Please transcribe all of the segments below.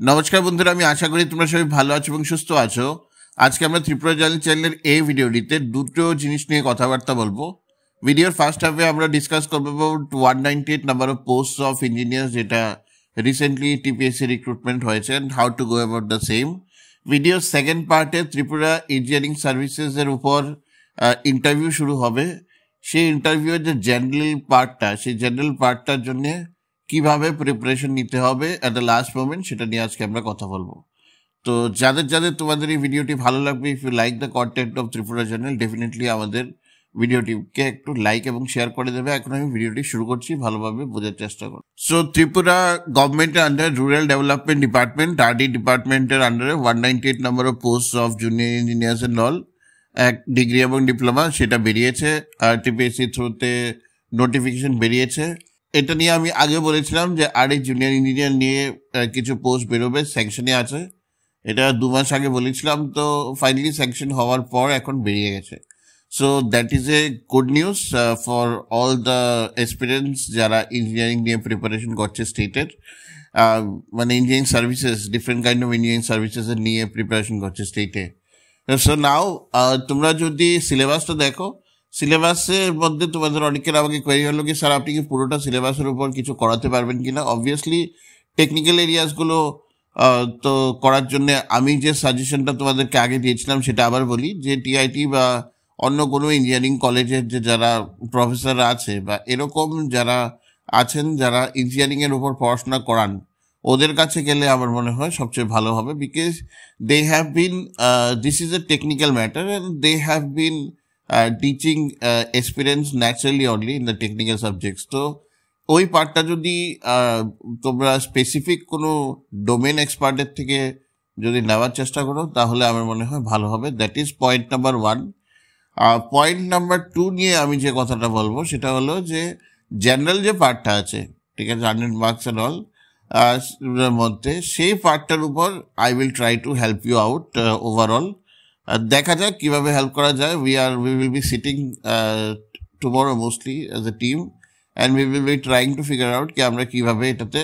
নমস্কার বন্ধুরা, আমি আশা করি তোমরা সবাই ভালো আছো এবং সুস্থ আছো। আজকে আমরা ত্রিপুরা জাল চ্যানেলের এই ভিডিওটিতে দুটো জিনিস নিয়ে কথাবার্তা বলব। ভিডিওর ফার্স্ট হাফে আমরা ডিসকাস করব one ninety eight number of post of engineer যেটা রিসেন্টলি টিপিএসসি রিক্রুটমেন্ট হয়েছে how to go about the same ভিডিওর সেকেন্ড পার্টে ত্রিপুরা ইঞ্জিনিয়ারিং সার্ভিসেসের উপর ইন্টারভিউ শুরু হবে। সেই ইন্টারভিউয়ের যে জেনারেল পার্টটা সেই জেনারেল পার্টটার জন্যে কীভাবে প্রিপারেশন নিতে হবে অ্যাট দ্য লাস্ট মোমেন্ট সেটা নিয়ে আজকে আমরা কথা বলব। তো যাদের যাদের তোমাদের এই ভিডিওটি ভালো লাগবে if you like the content of Tripura channel definitely আমাদের ভিডিওটিকে একটু লাইক এবং শেয়ার করে দেবে। এখন আমি ভিডিওটি শুরু করছি, ভালোভাবে বোঝার চেষ্টা করো। সো ত্রিপুরা গভর্নমেন্টের আন্ডারে রুরাল ডেভেলপমেন্ট ডিপার্টমেন্ট আরডি ডিপার্টমেন্টের আন্ডারে one ninety eight number of post of junior engineers and all এক ডিগ্রি এবং ডিপ্লোমা সেটা বেরিয়েছে। আর টিপিএসসি থ্রুতে নোটিফিকেশন বেরিয়েছে। এটা নিয়ে আমি আগে বলেছিলাম যে আর এই জুনিয়র ইঞ্জিনিয়ার নিয়ে কিছু পোস্ট বেরোবে স্যাংশনে আছে। এটা দু মাস আগে বলেছিলাম, তো ফাইনালি স্যাংশন হওয়ার পর এখন বেরিয়ে গেছে। So that is a good news for all the experience যারা ইঞ্জিনিয়ারিং নিয়ে প্রিপারেশন করছে স্টেটের মানে engineering services different kind of engineering সার্ভিসেসের নিয়ে প্রিপারেশন করছে স্টেটে সো নাও তোমরা যদি সিলেবাসটা দেখো সিলেবাসের মধ্যে তোমাদের অনেকের আমাকে কোয়েরি হলো কি, স্যার, আপনি কি পুরোটা সিলেবাসের উপর কিছু করাতে পারবেন কিনা? অবভিয়াসলি টেকনিক্যাল এরিয়াসগুলো তো করার জন্য আমি যে সাজেশনটা তোমাদেরকে আগে দিয়েছিলাম, সেটা আবার বলি যে টিআইটি বা অন্য কোনো ইঞ্জিনিয়ারিং কলেজের যে যারা প্রফেসর আছে বা এরকম যারা আছেন, যারা ইঞ্জিনিয়ারিংয়ের উপর পড়াশোনা করান, ওদের কাছে গেলে আমার মনে হয় সবচেয়ে ভালো হবে because they have been this is a technical matter and they have been teaching experience naturally only in the technical subjects তো ওই পার্টটা যদি তোমরা স্পেসিফিক কোনো ডোমেন এক্সপার্টের থেকে যদি নেওয়ার চেষ্টা করো, তাহলে আমার মনে হয় ভালো হবে। That is point number one point number two নিয়ে আমি যে কথাটা বলব, সেটা হলো যে জেনারেল যে পার্টটা আছে, ঠিক আছে হান্ড্রেড মার্কস অ্যান্ড অল মধ্যে, সেই পার্টটার উপর I will try to help you out overall দেখা যাক কীভাবে হেল্প করা যায়। We are we will be sitting tomorrow mostly as a team and we will be trying to figure out কি আমরা কীভাবে এটাতে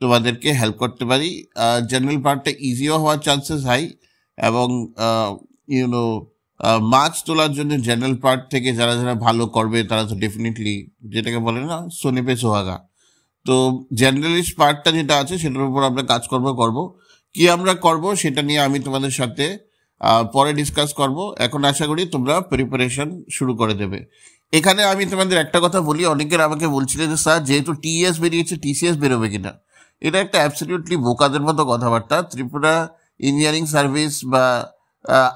তোমাদেরকে হেল্প করতে পারি। জেনারেল পার্টটা ইজিও হওয়ার চান্সেস হাই এবং ইউনো মাছ তোলার জন্য জেনারেল পার্ট থেকে যারা যারা ভালো করবে তারা তো ডেফিনেটলি যেটাকে বলে না সোনেপে সোহাগা তো জেনারেলিস্ট পার্টটা যেটা আছে সেটার উপর আমরা কাজকর্ম করব। কি আমরা করব সেটা নিয়ে আমি তোমাদের সাথে পরে ডিসকাস করব। এখন আশা করি তোমরা প্রিপারেশন শুরু করে দেবে। এখানে আমি তোমাদের একটা কথা বলি, অনেকের আমাকে বলছিল যে, স্যার, যেহেতু টিএস বেরিয়েছে টিসিএস বেরোবে কিনা? এটা একটা অ্যাবসলিউটলি বোকাদের মতো কথাবার্তা। ত্রিপুরা ইঞ্জিনিয়ারিং সার্ভিস বা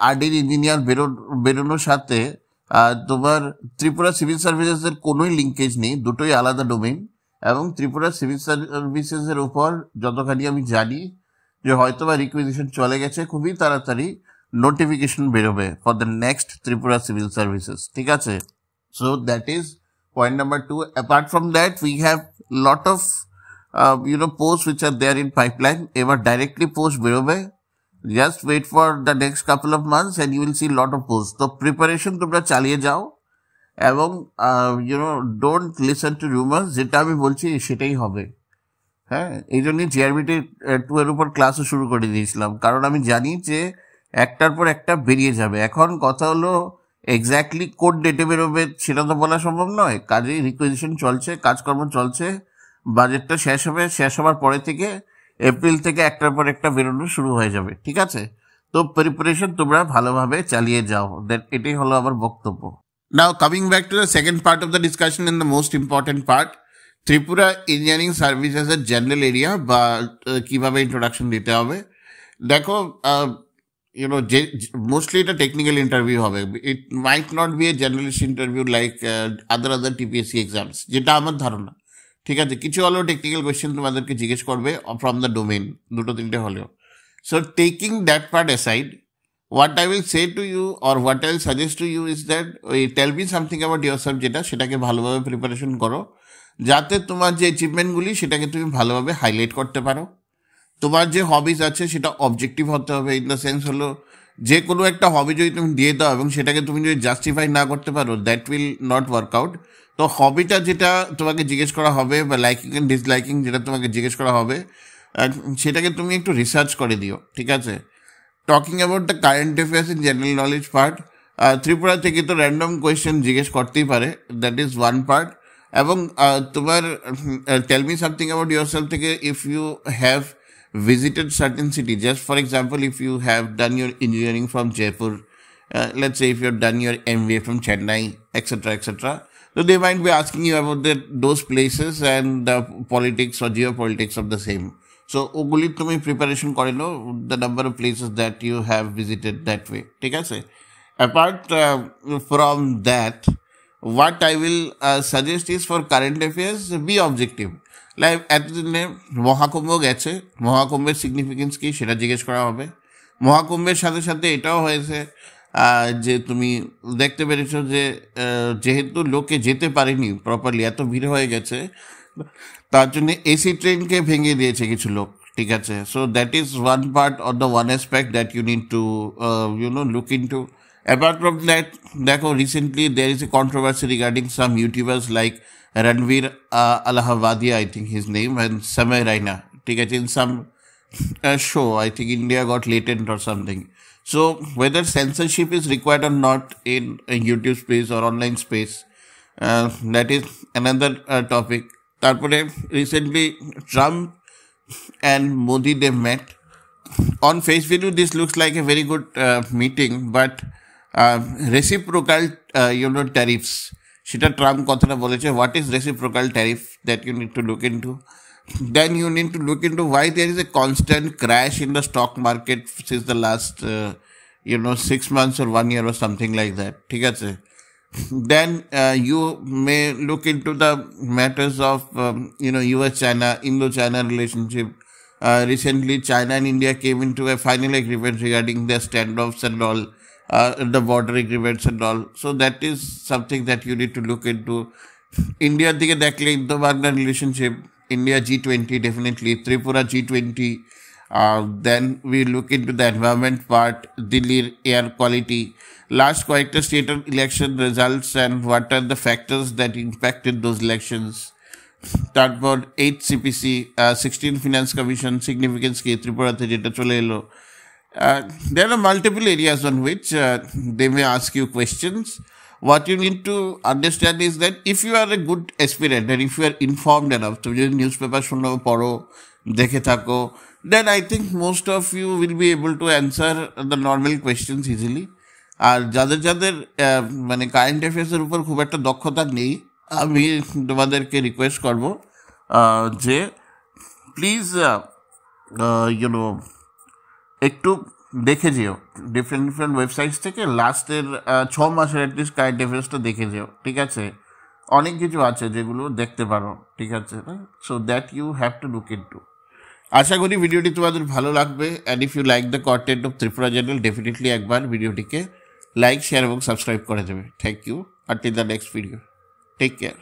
আরডির ইঞ্জিনিয়ার বেরো বেরোনোর সাথে তোমার ত্রিপুরা সিভিল সার্ভিসেসের কোনোই লিঙ্কেজ নেই, দুটোই আলাদা ডোমেইন এবং ত্রিপুরা সিভিল সার্ভিসেসের উপর যতখানি আমি জানি, যে হয়তো বা রিকুইজিশন চলে গেছে, খুবই তাড়াতাড়ি। নোটিফিকেশন বেরোবে for the next Tripura civil services ঠিক আছে? So that is point number two apart from that we have lot of you know post which are there in pipeline এবার ডাইরেক্টলি পোস্ট বেরোবে। Just wait for the next couple of months and you will see lot of post তো preparation তোমরা চালিয়ে যাও এবং you know don't listen to rumours যেটা আমি বলছি, সেটাই হবে। হ্যাঁ? এই জন্যই জিআরবিটি টু এর উপর ক্লাসও শুরু করে দিয়েছিলাম। কারণ আমি জানি যে একটার পর একটা বেরিয়ে যাবে। এখন কথা হলো এক্স্যাক্টলি কোড ডেটে বেরোবে সেটা তো বলা সম্ভব নয়। কাজেই রিকুইজিশন চলছে, কাজকর্ম চলছে বাজেটটা শেষ হবে, শেষ হওয়ার পরে থেকে এপ্রিল থেকে একটার পর একটা বেরোনো শুরু হয়ে যাবে, ঠিক আছে? তো প্রিপারেশন তোমরা ভালোভাবে চালিয়ে যাও। দ্যাট এটাই হলো আমার বক্তব্য। Now coming back to the second part of the discussion in the most important part Tripura engineering সার্ভিসেসের general area বা কীভাবে ইন্ট্রোডাকশন দিতে হবে। দেখো ইউনো যে মোস্টলি এটা টেকনিক্যাল ইন্টারভিউ হবে। It might not be a journalist interview like other other TPSC exams যেটা আমার ধারণা। ঠিক আছে? কিছু হলেও টেকনিক্যাল কোয়েশ্চেন তোমাদেরকে জিজ্ঞেস করবে ফ্রম দ্য ডোমেন দুটো, তিনটে হলেও। So taking that part aside what I will say to you or what I will suggest to you is that ওই tell me something about yourself যেটা, সেটাকে ভালোভাবে প্রিপারেশন করো। যাতে তোমার যে অ্যাচিভমেন্টগুলি সেটাকে তুমি ভালোভাবে হাইলাইট করতে পারো। তোমার যে হবিজ আছে, সেটা অবজেক্টিভ হতে হবে ইন দ্য সেন্স হলো, যে কোনো একটা হবি যদি তুমি দিয়ে দাও এবং সেটাকে তুমি যদি জাস্টিফাই না করতে পারো that will not work out তো হবিটা যেটা তোমাকে জিজ্ঞেস করা হবে বা লাইকিং অ্যান্ড ডিসলাইকিং যেটা তোমাকে জিজ্ঞেস করা হবে সেটাকে তুমি একটু রিসার্চ করে দিও, ঠিক আছে? Talking about the current affairs in general knowledge part Tripura থেকে তো র্যান্ডম কোয়েশ্চেন জিজ্ঞেস করতেই পারে দ্যাট ইজ ওয়ান পার্ট এবং তোমার tell me something about yourself থেকে if you have visited certain city just for example if you have done your engineering from jaipur uh, let's say if you've done your mba from chennai etc etc so they might be asking you about the, those places and the politics or geopolitics of the same so ওগুলি তুমি preparation করে know the number of places that you have visited that way ঠিক আছে apart from that what I will uh, suggest is for current affairs, be Like এতদিনে মহাকুম্ভ গেছে। মহাকুম্ভের significance কি সেটা জিজ্ঞেস করা হবে। মহাকুম্ভের সাথে সাথে এটাও হয়েছে যে তুমি দেখতে পেরেছ যে যেহেতু লোকে যেতে পারেনি প্রপারলি এত ভিড় হয়ে গেছে, তার জন্য এসি ট্রেনকে ভেঙে দিয়েছে কিছু লোক, ঠিক আছে? So that is one part of the one aspect that you need to you know look into Apart from that, Dako, recently there is a controversy regarding some YouTubers like Ranveer uh, Allahabadia, I think his name, and Samay Raina. In some uh, show, I think India got latent or something. So whether censorship is required or not in, YouTube space or online space, uh, that is another uh, topic. তারপরে recently Trump and Modi they met on face value This looks like a very good uh, meeting, but. Reciprocal YONO tariffs সেটা Trump কথাটা বলেছে what is reciprocal tariff that you need to look in to then you need to look into why there is a constant crash in the stock market since the last uh, you know six months or one year or something like that ঠিক আছে then uh, you may look into the matters of um, you know us china indo china relationship uh, recently china and india came into a final agreement regarding their standoffs and all uh, the border agreements and all. So that is something that you need to look into. India দিকে দেখলে Indo Bangla relationship India G twenty definitely Tripura G twenty then we look in to the environment part দিল্লির air quality last কয়েকটা স্টেটের election results and what are the factors that impacted those elections তারপর eight CPC sixteen finance commission significance কি ত্রিপুরাতে যেটা চলে এলো Uh, there are multiple areas on which uh, they may ask you questions. What you need to understand is that if you are a good aspirant and if you are informed enough, to যদি newspaper শুনো পড়ো দেখে থাকো then I think most of you will be able to answer the normal questions easily. আর যাদের যাদের মানে current অ্যাফেয়ার্সের উপর খুব একটা দক্ষতা নেই আমি তোমাদেরকে রিকোয়েস্ট করব যে প্লিজ ইউনো একটু দেখে যেও। ডিফারেন্ট ডিফারেন্ট ওয়েবসাইটস থেকে লাস্টের ছ মাসের অ্যাটলিস্ট কারেন্ট অ্যাফেয়ার্সটা দেখে যেও, ঠিক আছে? অনেক কিছু আছে যেগুলো দেখতে পারো, ঠিক আছে? So that you have to look into আশা করি ভিডিওটি তোমাদের ভালো লাগবে and if you like the content of Tripura channel definitely একবার ভিডিওটিকে লাইক শেয়ার এবং সাবস্ক্রাইব করে দেবে। Thank you until the next video take care